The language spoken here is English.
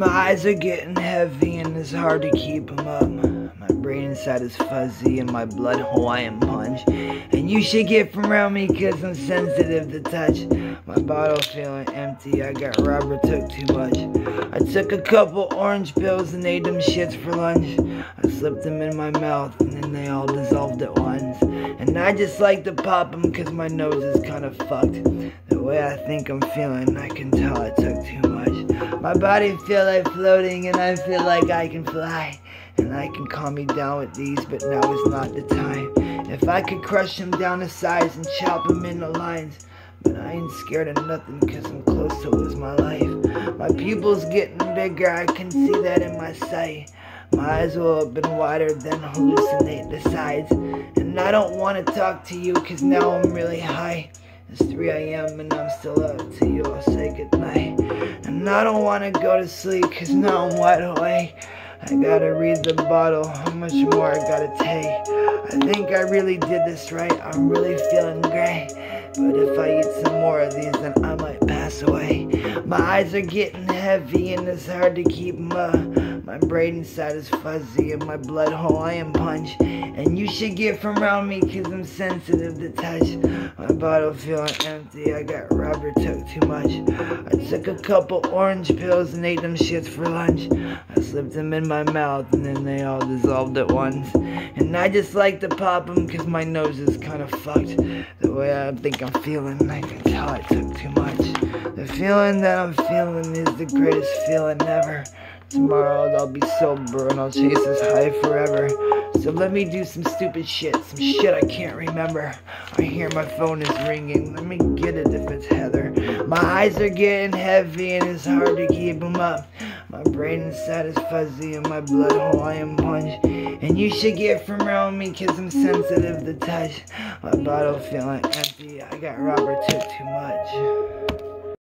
My eyes are getting heavy and it's hard to keep them up. My brain inside is fuzzy and my blood Hawaiian punch. And you should get from around me cause I'm sensitive to touch. My bottle feeling empty, I got Robert took too much. I took a couple orange pills and ate them shits for lunch. I slipped them in my mouth and then they all dissolved at once. And I just like to pop them cause my nose is kinda fucked. The way I think I'm feeling, I can tell I took too much. My body feel like floating and I feel like I can fly. And I can calm me down with these, but now is not the time. If I could crush them down to size and chop them into lines. But I ain't scared of nothing cause I'm close to lose my life. My pupils getting bigger, I can see that in my sight. My eyes will open wider, than hallucinate the sides. And I don't want to talk to you cause now I'm really high. It's 3 a.m. and I'm still up to you, I'll say goodnight. And I don't want to go to sleep cause now I'm wide awake. I gotta read the bottle, how much more I gotta take. I think I really did this right, I'm really feeling great. But if I eat some more of these, then I might pass away. My eyes are getting heavy and it's hard to keep up. My brain inside is fuzzy and my blood Hawaiian punch. And you should get from around me cause I'm sensitive to touch. My bottle feeling empty, I got Robert took too much. I took a couple orange pills and ate them shits for lunch. I slipped them in my mouth and then they all dissolved at once. And I just like to pop them cause my nose is kinda fucked. The way I think I'm feeling, I can tell I took too much. Feeling that I'm feeling is the greatest feeling ever. Tomorrow I'll be sober and I'll chase this high forever. So let me do some stupid shit, some shit I can't remember. I hear my phone is ringing, let me get it if it's Heather. My eyes are getting heavy and it's hard to keep them up. My brain inside is fuzzy and my blood Hawaiian punch. And you should get from around me cause I'm sensitive to touch. My bottle feeling empty, I got Robert took too much.